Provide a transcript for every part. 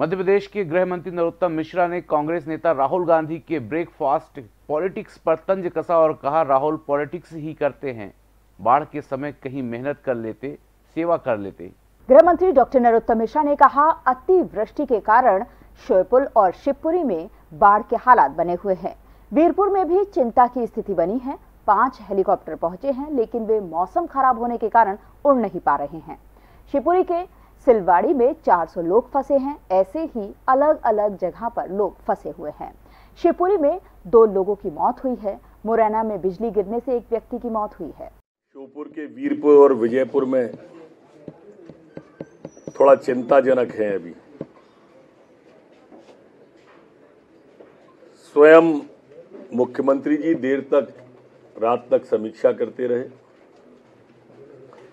मध्य प्रदेश के गृह मंत्री नरोत्तम मिश्रा ने कांग्रेस नेता राहुल गांधी के ब्रेकफास्ट पॉलिटिक्स पर तंज कसा और कहा, राहुल पॉलिटिक्स ही करते हैं। बाढ़ के समय कहीं मेहनत कर लेते, सेवा कर लेते। गृह मंत्री डॉक्टर नरोत्तम मिश्रा ने कहा, अतिवृष्टि के कारण शोयपुल और शिवपुरी में बाढ़ के हालात बने हुए हैं। वीरपुर में भी चिंता की स्थिति बनी है। पाँच हेलीकॉप्टर पहुँचे हैं, लेकिन वे मौसम खराब होने के कारण उड़ नहीं पा रहे हैं। शिवपुरी के सिलवाड़ी में 400 लोग फंसे हैं। ऐसे ही अलग अलग जगह पर लोग फंसे हुए हैं। शिवपुरी में दो लोगों की मौत हुई है। मुरैना में बिजली गिरने से एक व्यक्ति की मौत हुई है। श्योपुर के वीरपुर और विजयपुर में थोड़ा चिंताजनक है अभी। स्वयं मुख्यमंत्री जी देर तक, रात तक समीक्षा करते रहे।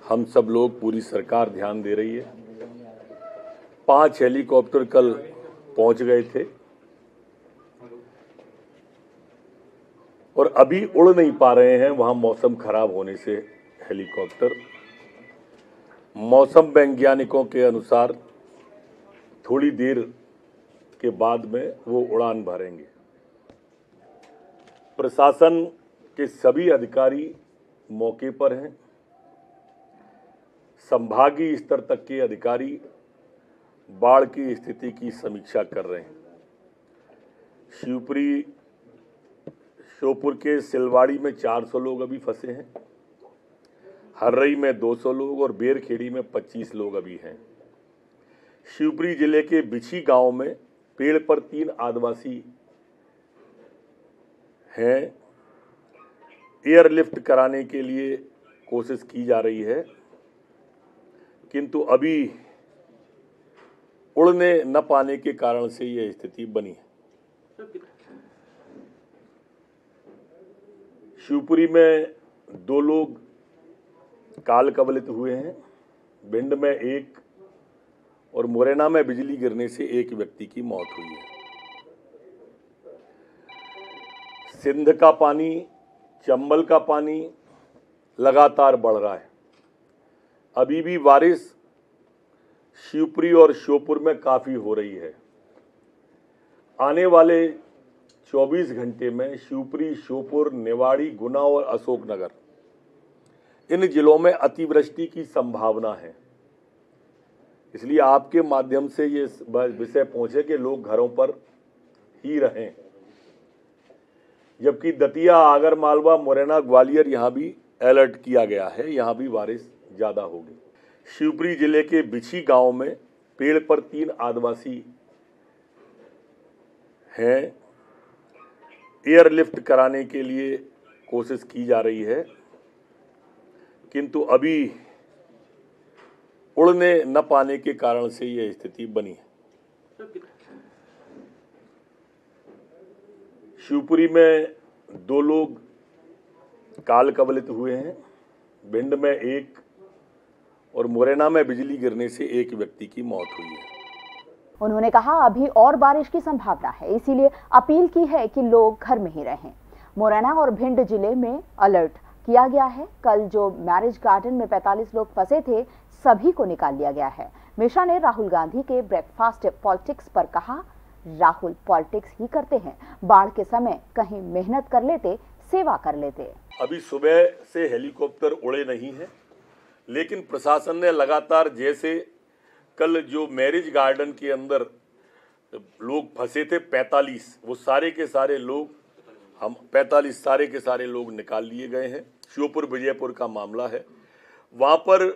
हम सब लोग पूरी सरकार ध्यान दे रही है। पाँच हेलीकॉप्टर कल पहुँच गए थे। और अभी उड़ नहीं पा रहे हैं, वहाँ मौसम खराब होने से हेलीकॉप्टर। मौसम वैज्ञानिकों के अनुसार थोड़ी देर के बाद में वो उड़ान भरेंगे। प्रशासन के सभी अधिकारी मौके पर हैं। संभागीय स्तर तक के अधिकारी बाढ़ की स्थिति की समीक्षा कर रहे हैं। शिवपुरी श्योपुर के सिलवाड़ी में 400 लोग अभी फंसे हैं। हर्रई में 200 लोग और बेरखेड़ी में 25 लोग अभी हैं। शिवपुरी ज़िले के बिछी गाँव में पेड़ पर तीन आदिवासी हैं। एयरलिफ्ट कराने के लिए कोशिश की जा रही है, किंतु अभी उड़ने न पाने के कारण से यह स्थिति बनी है। शिवपुरी में दो लोग काल कवलित हुए हैं। भिंड में एक और मुरैना में बिजली गिरने से एक व्यक्ति की मौत हुई है। सिंध का पानी, चंबल का पानी लगातार बढ़ रहा है। अभी भी बारिश शिवपुरी और श्योपुर में काफ़ी हो रही है। आने वाले 24 घंटे में शिवपुरी, श्योपुर, निवाड़ी, गुना और अशोकनगर, इन जिलों में अतिवृष्टि की संभावना है। इसलिए आपके माध्यम से ये विषय पहुँचे कि लोग घरों पर ही रहें। जबकि दतिया आगर मालवा मुरैना, ग्वालियर यहाँ भी अलर्ट किया गया है, यहाँ भी बारिश ज़्यादा होगी। शिवपुरी ज़िले के बिछी गाँव में पेड़ पर तीन आदिवासी हैं। एयरलिफ्ट कराने के लिए कोशिश की जा रही है, किंतु अभी उड़ने न पाने के कारण से यह स्थिति बनी है। शिवपुरी में दो लोग काल कवलित हुए हैं। भिंड में एक और मुरैना में बिजली गिरने से एक व्यक्ति की मौत हुई है। उन्होंने कहा अभी और बारिश की संभावना है इसीलिए अपील की है कि लोग घर में ही रहें। मुरैना और भिंड ज़िले में अलर्ट किया गया है। कल जो मैरिज गार्डन में 45 लोग फंसे थे सभी को निकाल लिया गया है। मिश्रा ने राहुल गांधी के ब्रेकफास्ट पॉलिटिक्स पर कहा राहुल पॉलिटिक्स ही करते हैं। बाढ़ के समय कहीं मेहनत कर लेते सेवा कर लेते। अभी सुबह से हेलीकॉप्टर उड़े नहीं है। लेकिन प्रशासन ने लगातार जैसे कल जो मैरिज गार्डन के अंदर लोग फंसे थे 45 वो सारे के सारे लोग, हम 45 सारे के सारे लोग निकाल लिए गए हैं। श्योपुर, विजयपुर का मामला है। वहाँ पर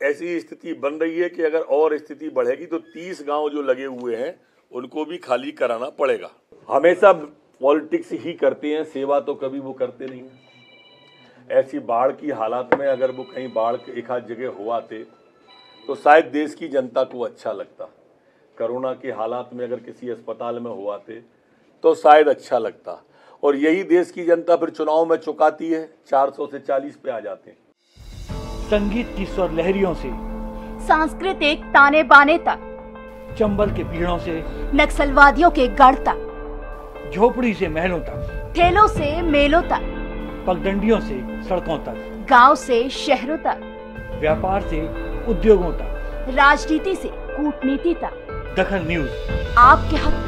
ऐसी स्थिति बन रही है कि अगर और स्थिति बढ़ेगी तो 30 गाँव जो लगे हुए हैं, उनको भी खाली कराना पड़ेगा। हमेशा पॉलिटिक्स ही करते हैं, सेवा तो कभी वो करते नहीं ऐसी बाढ़ की हालात में अगर वो कहीं बाढ़ एक आध जगह हुआ थे तो शायद देश की जनता को अच्छा लगता। कोरोना के हालात में अगर किसी अस्पताल में हुआ थे तो शायद अच्छा लगता। और यही देश की जनता फिर चुनाव में चुकाती है 400 से 40 पे आ जाते हैं। संगीत की स्वर लहरियों से सांस्कृतिक ताने बाने तक चंबल के पीड़ों से नक्सलवादियों के गढ़ तक झोपड़ी से महलों तक। ठेलों से मेलों तक। पगडंडियों से सड़कों तक गाँव से शहरों तक व्यापार से उद्योगों तक। राजनीति से कूटनीति तक। दखन न्यूज़। आपके हक